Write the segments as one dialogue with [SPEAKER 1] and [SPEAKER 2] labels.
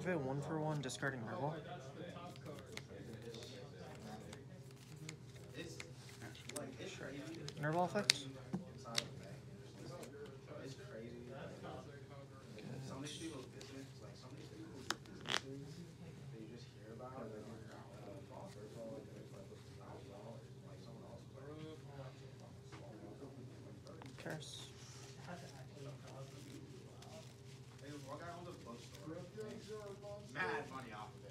[SPEAKER 1] Activate one for one, discarding Nervall. Nervall effect. Kerass.
[SPEAKER 2] Mad money off of it.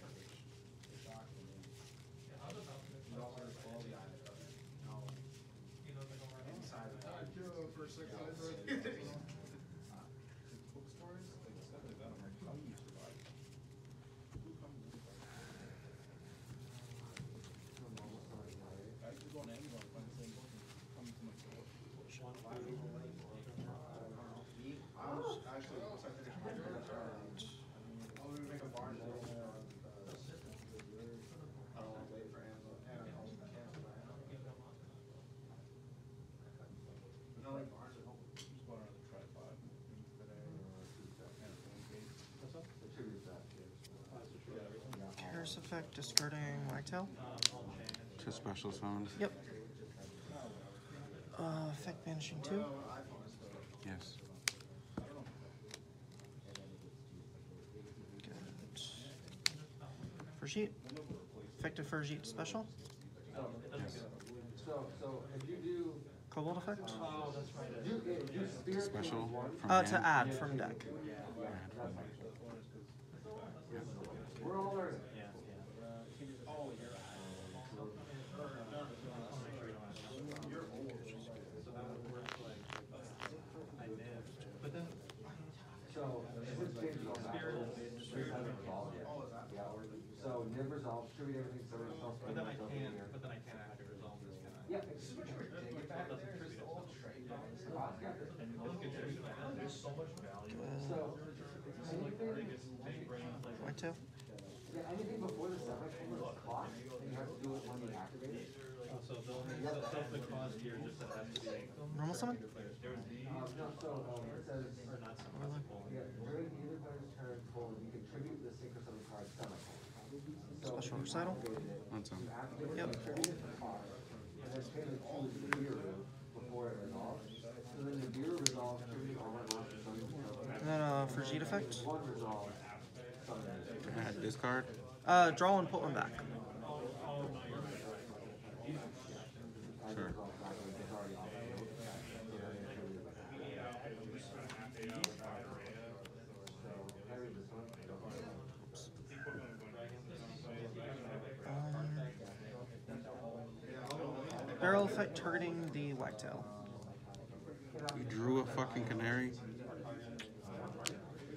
[SPEAKER 1] Kerass effect, discarding Wagtail.
[SPEAKER 3] Two special zones.
[SPEAKER 1] Yep. Uh, effect banishing two.
[SPEAKER 3] Yes.
[SPEAKER 1] Good. Ferrijit. Effective Ferrijit special.
[SPEAKER 3] Yes.
[SPEAKER 4] So, so you do,
[SPEAKER 1] Cobalt effect.
[SPEAKER 4] you, you
[SPEAKER 3] Special from
[SPEAKER 1] Uh, to
[SPEAKER 3] hand.
[SPEAKER 1] add from deck.
[SPEAKER 4] We're all learning. So, this changes all that. Spears haven't evolved yet. Yeah. So, Nib resolves, tribute everything, so it resolves.
[SPEAKER 5] But then I can't, but then I can't actually resolve this, can I?
[SPEAKER 4] Yeah, it's switch over, take it back there, it's the old trade. Scott's got this.
[SPEAKER 5] There's so much value.
[SPEAKER 4] So, anything,
[SPEAKER 1] Wagtail.
[SPEAKER 4] yeah, anything before the seventh one is clock, and you have to do it when you activate it.
[SPEAKER 5] So they'll, so that's the cost here, just that has to be.
[SPEAKER 1] Normal summon.
[SPEAKER 5] There's the,
[SPEAKER 4] Um, no, so, um, it says,
[SPEAKER 5] or not summon, what's it
[SPEAKER 4] yeah, during either player's turn, colon, you contribute the synchro summon card semicolon.
[SPEAKER 1] Special recital?
[SPEAKER 4] activated it,
[SPEAKER 3] One some.
[SPEAKER 4] You activate
[SPEAKER 1] Yep.
[SPEAKER 4] it, contribute the card, and then pay the two to the bureau before it resolves. So then the bureau resolves, tribute all my monsters, summon the token.
[SPEAKER 1] And then uh, Ferrijit effect.
[SPEAKER 4] One resolves.
[SPEAKER 3] Add discard.
[SPEAKER 1] Uh, draw one, put one back.
[SPEAKER 3] Sure.
[SPEAKER 4] resolves back when it's already off the field. So then you tribute it back. So, carry this one.
[SPEAKER 1] Barrel effect targeting the Wagtail.
[SPEAKER 3] You drew a fucking canary.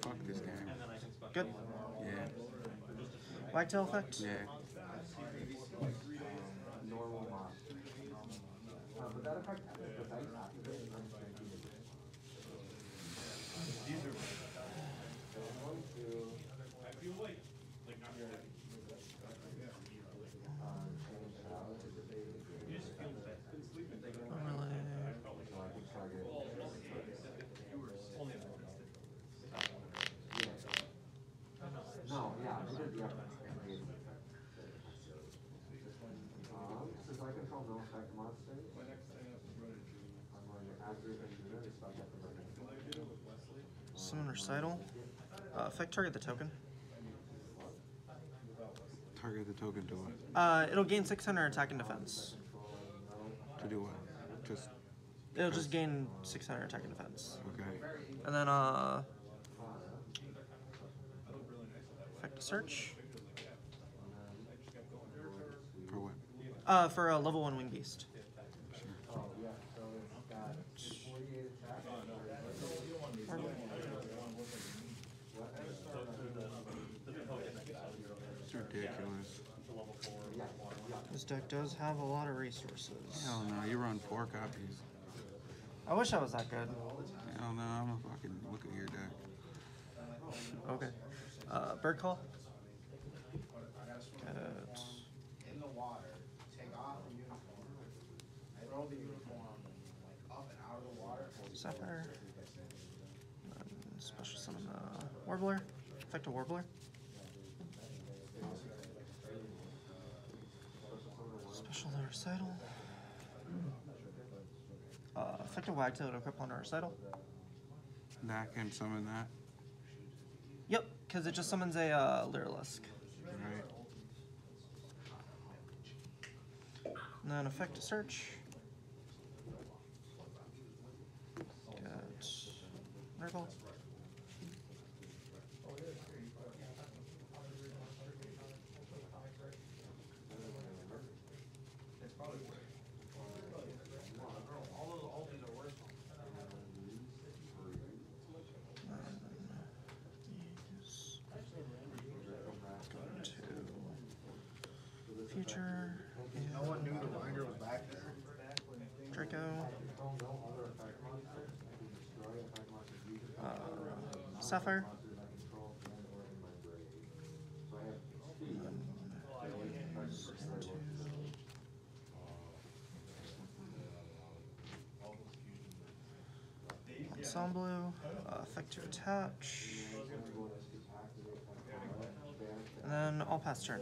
[SPEAKER 3] Fuck this game.
[SPEAKER 1] Good.
[SPEAKER 3] Yeah.
[SPEAKER 1] Wagtail effect.
[SPEAKER 3] Yeah.
[SPEAKER 4] normal mod. Uh, but that effect, the dice activate and unstrengthen it. One, two. Uh, change shroud to debate the game.
[SPEAKER 1] Overlay.
[SPEAKER 4] So I can target. Yeah. No, yeah, I did the other. Um, since I control no effect monsters. I'm going to activate and do this, so I get the burning.
[SPEAKER 1] Summon recital. Uh, effect target the token.
[SPEAKER 3] Target the token to what?
[SPEAKER 1] Uh, it'll gain 600 attack and defense.
[SPEAKER 3] To do what? Just
[SPEAKER 1] It'll just gain 600 attack and defense.
[SPEAKER 3] okay.
[SPEAKER 1] And then uh, effect search.
[SPEAKER 3] For what?
[SPEAKER 1] Uh, for a level one wing beast.
[SPEAKER 4] Oh, yeah, so it's got forty-eight attack.
[SPEAKER 3] It's ridiculous.
[SPEAKER 1] This deck does have a lot of resources.
[SPEAKER 3] Hell no, you run four copies.
[SPEAKER 1] I wish I was that good.
[SPEAKER 3] Hell no, I'm a fucking look at your deck.
[SPEAKER 1] Okay. Uh, bird call. Good.
[SPEAKER 2] in the water, take off the uniform, throw the uniform like up and out of the water.
[SPEAKER 1] Sapphire. Special summon uh, Warbler. Effect a Warbler. Recital. Uh, effective wagtail to equip on a recital.
[SPEAKER 3] That can summon that.
[SPEAKER 1] Yep, because it just summons a uh, Lyrilusc.
[SPEAKER 3] Right.
[SPEAKER 1] And then effective search. Get Nurgle. These go to future.
[SPEAKER 2] No one knew the binder was back there.
[SPEAKER 1] Draco.
[SPEAKER 4] Control no other effect monster. I can destroy effect monsters you control.
[SPEAKER 1] Uh, Sapphire.
[SPEAKER 4] Monsters I control and or in my grave. So I have speed.
[SPEAKER 1] Ensemble. Uh, effect to attach. And then I'll pass turn.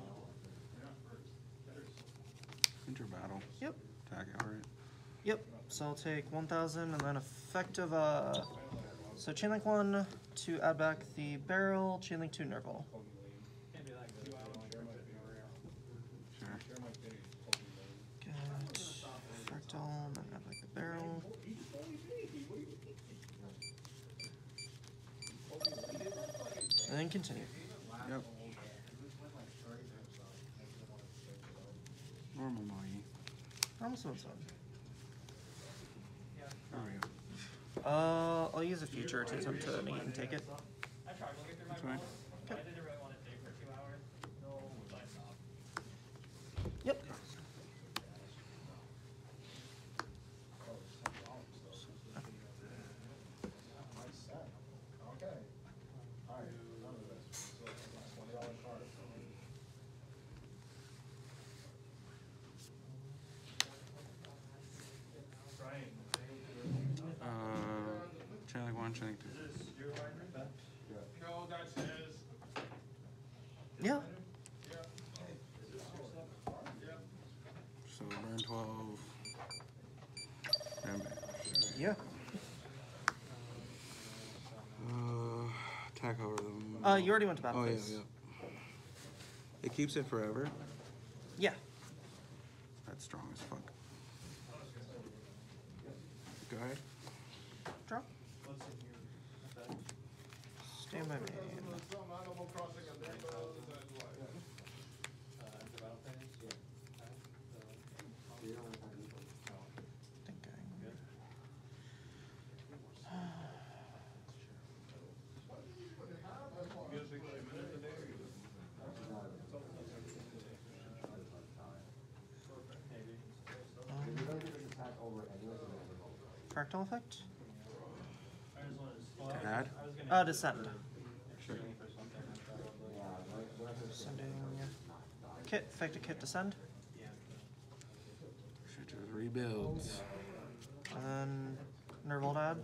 [SPEAKER 1] It,
[SPEAKER 3] alright.
[SPEAKER 1] Yep. So I'll take 1,000 and then effective. Uh, so chainlink 1 to add back the barrel, chainlink 2 Nervall.
[SPEAKER 3] Sure.
[SPEAKER 1] Get Fraktall, and then add back the barrel. And then continue.
[SPEAKER 3] Yep. Normal Magi.
[SPEAKER 1] Almost one son.
[SPEAKER 3] There we go.
[SPEAKER 1] Uh, I'll use a future to attempt to negate and take it.
[SPEAKER 3] That's fine.
[SPEAKER 1] Yep.
[SPEAKER 2] Nice set. Okay. Alright, none of this. Twenty dollar card.
[SPEAKER 3] Uh, chaining one, chaining two.
[SPEAKER 5] No, that's his.
[SPEAKER 1] Yeah.
[SPEAKER 3] So burn twelve. And
[SPEAKER 1] Yeah.
[SPEAKER 3] uh, attack over them.
[SPEAKER 1] Uh, you already went to battle
[SPEAKER 3] Oh yeah,
[SPEAKER 1] phase.
[SPEAKER 3] yeah. It keeps it forever.
[SPEAKER 1] Yeah.
[SPEAKER 3] That's strong as fuck. Go ahead.
[SPEAKER 1] Stand by me. Thinking.
[SPEAKER 4] If you're gonna do this attack over anyways, you're gonna revolt.
[SPEAKER 1] Fraktall effect.
[SPEAKER 3] Add.
[SPEAKER 1] Uh, descend.
[SPEAKER 3] Sure.
[SPEAKER 4] Yeah, right, whatever.
[SPEAKER 1] Descending. Kit. Effective kit descend.
[SPEAKER 3] Future rebuilds.
[SPEAKER 1] And then Nervall add.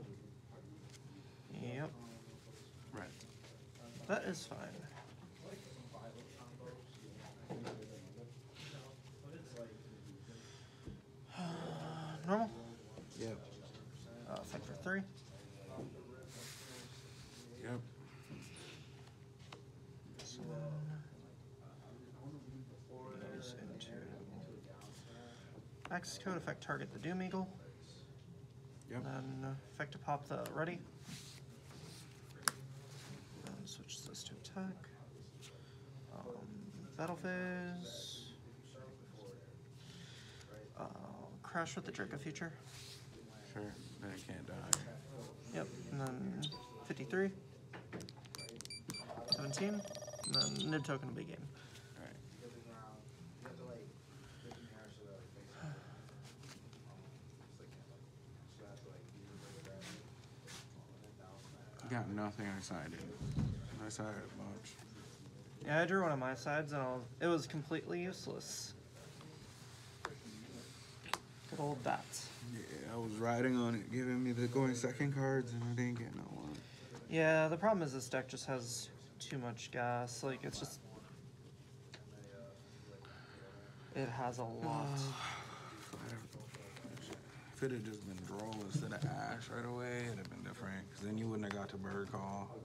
[SPEAKER 1] Yep.
[SPEAKER 3] Right.
[SPEAKER 1] That is fine. Normal.
[SPEAKER 3] Yep.
[SPEAKER 1] Uh, effect for three.
[SPEAKER 3] Yep.
[SPEAKER 1] So then goes into code effect target the Doom Eagle.
[SPEAKER 3] Yep.
[SPEAKER 1] Then effect to pop the ready. Then switch this to attack. Um, battle phase. Uh, crash with the Draco feature.
[SPEAKER 3] Sure. Then it can't die.
[SPEAKER 1] Yep. And then 53. 17. And then nib token will be game.
[SPEAKER 3] Alright.
[SPEAKER 2] You get the ground, you have to like, get in there so that it faces the, um, it's like, so that's like, you can break it down.
[SPEAKER 3] Got nothing excited. I saw it a bunch.
[SPEAKER 1] Yeah, I drew one of my sides and I'll, it was completely useless. Good old bats.
[SPEAKER 3] Yeah, I was riding on it, giving me the going second cards, and I didn't get no one.
[SPEAKER 1] Yeah, the problem is this deck just has too much gas. Like, it's just. It has a lot.
[SPEAKER 3] it had just been draw instead of ash right away, it'd have been different. Cause then you wouldn't have got to bird call.